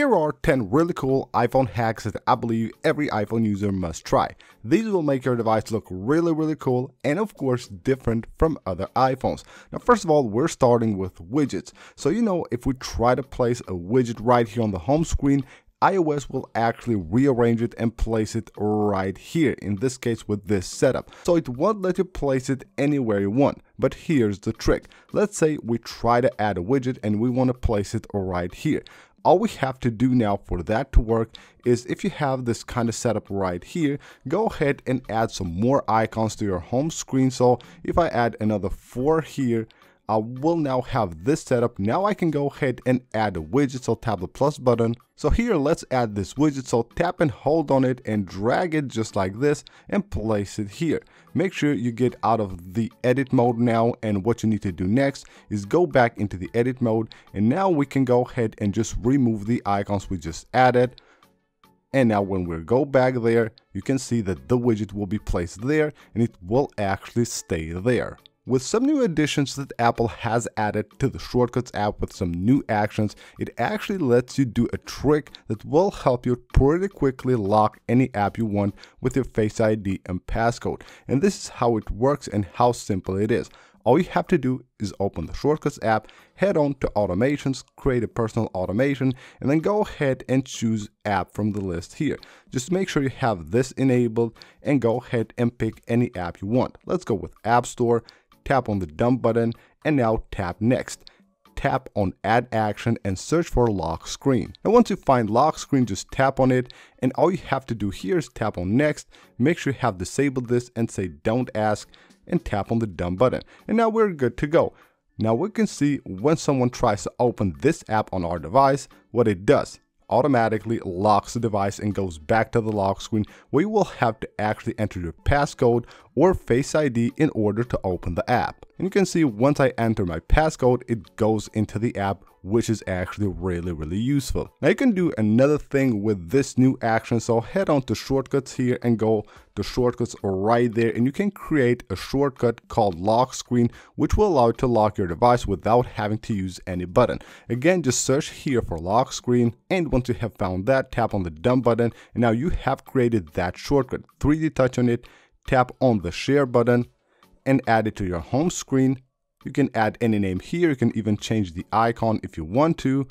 Here are 10 really cool iPhone hacks that I believe every iPhone user must try. These will make your device look really really cool and of course different from other iPhones. Now first of all we're starting with widgets. So you know if we try to place a widget right here on the home screen iOS will actually rearrange it and place it right here, in this case with this setup. So it won't let you place it anywhere you want. But here's the trick. Let's say we try to add a widget and we want to place it right here. All we have to do now for that to work is if you have this kind of setup right here, go ahead and add some more icons to your home screen. So if I add another four here, I will now have this setup. Now I can go ahead and add a widget. So tap the plus button. So here, let's add this widget. So tap and hold on it and drag it just like this and place it here. Make sure you get out of the edit mode now. And what you need to do next is go back into the edit mode. And now we can go ahead and just remove the icons we just added. And now when we go back there, you can see that the widget will be placed there and it will actually stay there. With some new additions that Apple has added to the Shortcuts app with some new actions, it actually lets you do a trick that will help you pretty quickly lock any app you want with your Face ID and passcode. And this is how it works and how simple it is. All you have to do is open the Shortcuts app, head on to Automations, create a personal automation, and then go ahead and choose App from the list here. Just make sure you have this enabled and go ahead and pick any app you want. Let's go with App Store tap on the dump button, and now tap next. Tap on add action and search for lock screen. And once you find lock screen, just tap on it. And all you have to do here is tap on next, make sure you have disabled this and say don't ask and tap on the dump button. And now we're good to go. Now we can see when someone tries to open this app on our device, what it does automatically locks the device and goes back to the lock screen where you will have to actually enter your passcode or Face ID in order to open the app. And you can see once I enter my passcode, it goes into the app which is actually really, really useful. Now you can do another thing with this new action. So head on to shortcuts here and go to shortcuts right there. And you can create a shortcut called lock screen, which will allow you to lock your device without having to use any button. Again, just search here for lock screen. And once you have found that, tap on the done button. And now you have created that shortcut. 3D touch on it, tap on the share button and add it to your home screen you can add any name here. You can even change the icon if you want to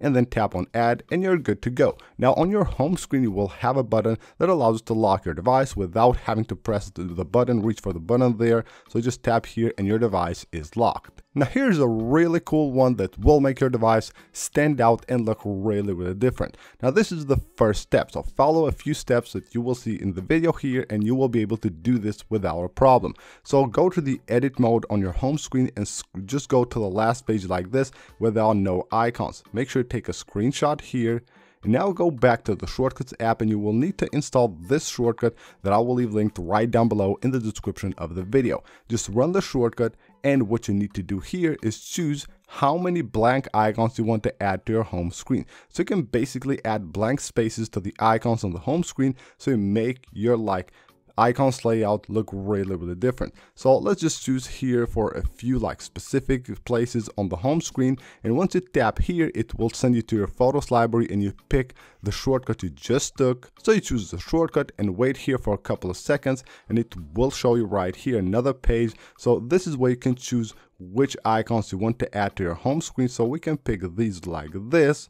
and then tap on add and you're good to go. Now on your home screen you will have a button that allows you to lock your device without having to press the button, reach for the button there. So just tap here and your device is locked. Now here's a really cool one that will make your device stand out and look really really different. Now this is the first step, so follow a few steps that you will see in the video here and you will be able to do this without a problem. So go to the edit mode on your home screen and just go to the last page like this without no icons. Make sure to take a screenshot here now go back to the Shortcuts app and you will need to install this shortcut that I will leave linked right down below in the description of the video. Just run the shortcut and what you need to do here is choose how many blank icons you want to add to your home screen. So you can basically add blank spaces to the icons on the home screen so you make your like icons layout look really really different. So let's just choose here for a few like specific places on the home screen. And once you tap here it will send you to your photos library and you pick the shortcut you just took. So you choose the shortcut and wait here for a couple of seconds and it will show you right here another page. So this is where you can choose which icons you want to add to your home screen. So we can pick these like this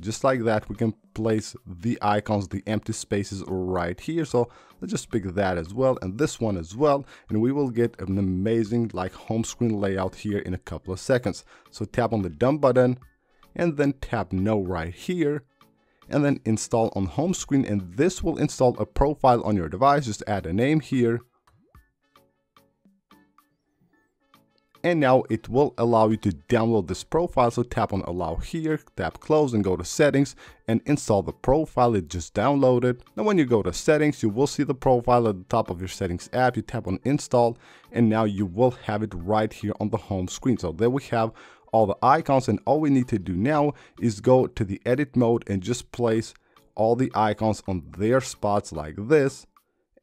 just like that we can place the icons the empty spaces right here. So let's just pick that as well and this one as well. And we will get an amazing like home screen layout here in a couple of seconds. So tap on the done button and then tap no right here. And then install on home screen. And this will install a profile on your device. Just add a name here and now it will allow you to download this profile. So tap on allow here tap close and go to settings and install the profile it just downloaded. Now when you go to settings you will see the profile at the top of your settings app. You tap on install and now you will have it right here on the home screen. So there we have all the icons and all we need to do now is go to the edit mode and just place all the icons on their spots like this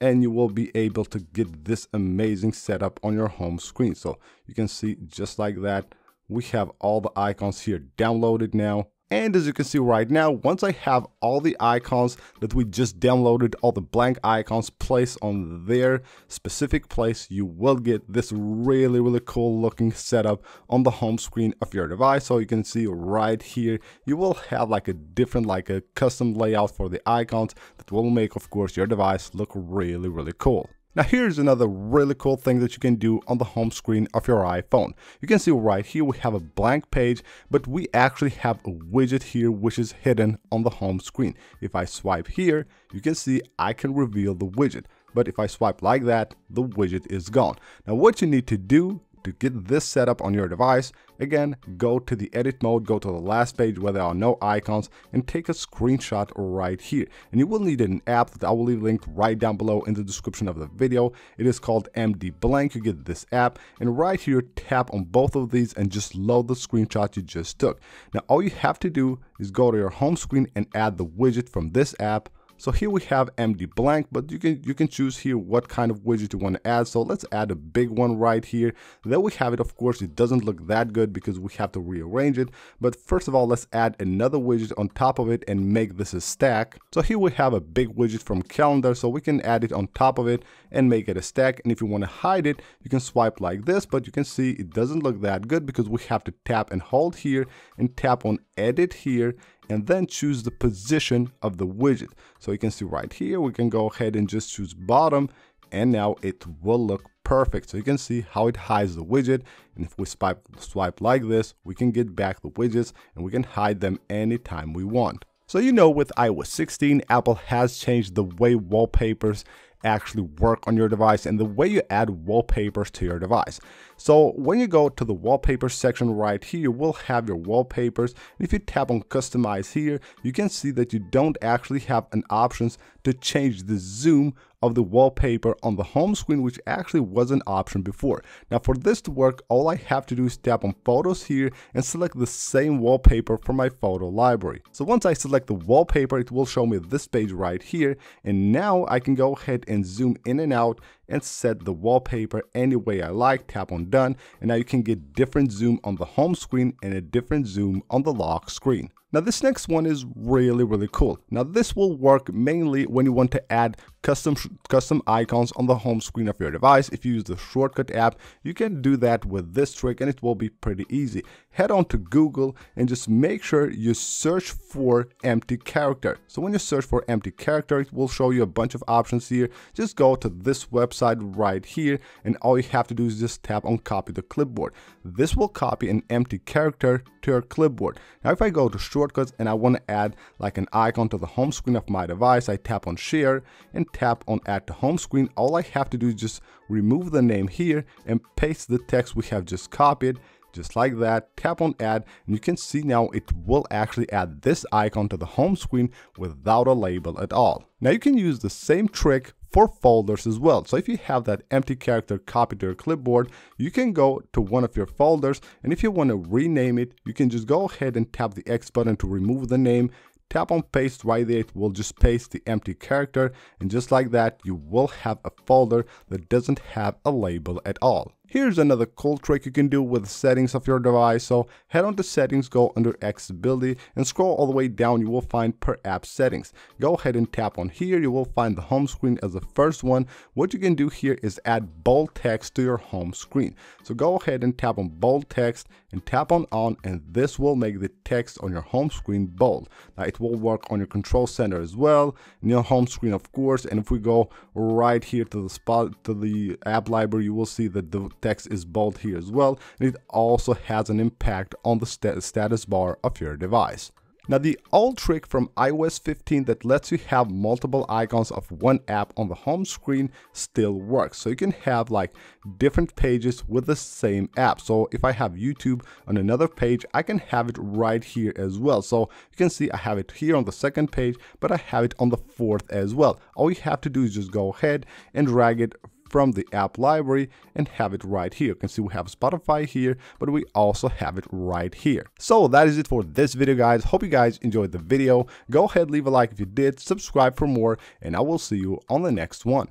and you will be able to get this amazing setup on your home screen. So you can see just like that, we have all the icons here downloaded now. And as you can see right now, once I have all the icons that we just downloaded, all the blank icons placed on their specific place, you will get this really, really cool looking setup on the home screen of your device. So you can see right here, you will have like a different, like a custom layout for the icons that will make, of course, your device look really, really cool. Now here's another really cool thing that you can do on the home screen of your iPhone. You can see right here we have a blank page, but we actually have a widget here which is hidden on the home screen. If I swipe here, you can see I can reveal the widget. But if I swipe like that, the widget is gone. Now what you need to do to get this set up on your device, again, go to the edit mode, go to the last page where there are no icons and take a screenshot right here. And you will need an app that I will leave linked right down below in the description of the video. It is called MD Blank. You get this app and right here, tap on both of these and just load the screenshot you just took. Now, all you have to do is go to your home screen and add the widget from this app so here we have MD blank, but you can you can choose here what kind of widget you want to add. So let's add a big one right here. Then we have it, of course, it doesn't look that good because we have to rearrange it. But first of all, let's add another widget on top of it and make this a stack. So here we have a big widget from calendar, so we can add it on top of it and make it a stack. And if you want to hide it, you can swipe like this, but you can see it doesn't look that good because we have to tap and hold here and tap on edit here and then choose the position of the widget. So you can see right here, we can go ahead and just choose bottom and now it will look perfect. So you can see how it hides the widget. And if we swipe, swipe like this, we can get back the widgets and we can hide them anytime we want. So you know with iOS 16, Apple has changed the way wallpapers actually work on your device and the way you add wallpapers to your device. So when you go to the wallpaper section right here, you will have your wallpapers. And if you tap on customize here, you can see that you don't actually have an options to change the zoom of the wallpaper on the home screen, which actually was an option before. Now for this to work, all I have to do is tap on photos here and select the same wallpaper from my photo library. So once I select the wallpaper, it will show me this page right here. And now I can go ahead and zoom in and out and set the wallpaper any way I like, tap on done, and now you can get different zoom on the home screen and a different zoom on the lock screen. Now this next one is really, really cool. Now this will work mainly when you want to add custom custom icons on the home screen of your device. If you use the shortcut app, you can do that with this trick and it will be pretty easy. Head on to Google and just make sure you search for empty character. So when you search for empty character, it will show you a bunch of options here. Just go to this website right here and all you have to do is just tap on copy the clipboard. This will copy an empty character to your clipboard. Now if I go to shortcuts and I want to add like an icon to the home screen of my device, I tap on share and tap on add to home screen. All I have to do is just remove the name here and paste the text we have just copied just like that tap on add and you can see now it will actually add this icon to the home screen without a label at all now you can use the same trick for folders as well. So if you have that empty character copied to your clipboard, you can go to one of your folders and if you want to rename it, you can just go ahead and tap the X button to remove the name Tap on paste right there, it will just paste the empty character and just like that you will have a folder that doesn't have a label at all. Here's another cool trick you can do with the settings of your device. So head on to settings, go under accessibility and scroll all the way down. You will find per app settings. Go ahead and tap on here. You will find the home screen as the first one. What you can do here is add bold text to your home screen. So go ahead and tap on bold text and tap on on and this will make the text on your home screen bold. Now it will work on your control center as well, your home screen of course. And if we go right here to the spot to the app library, you will see that the text is bold here as well and it also has an impact on the st status bar of your device. Now the old trick from iOS 15 that lets you have multiple icons of one app on the home screen still works. So you can have like different pages with the same app. So if I have YouTube on another page, I can have it right here as well. So you can see I have it here on the second page, but I have it on the fourth as well. All you have to do is just go ahead and drag it from the app library and have it right here. You can see we have Spotify here, but we also have it right here. So that is it for this video, guys. Hope you guys enjoyed the video. Go ahead, leave a like if you did, subscribe for more, and I will see you on the next one.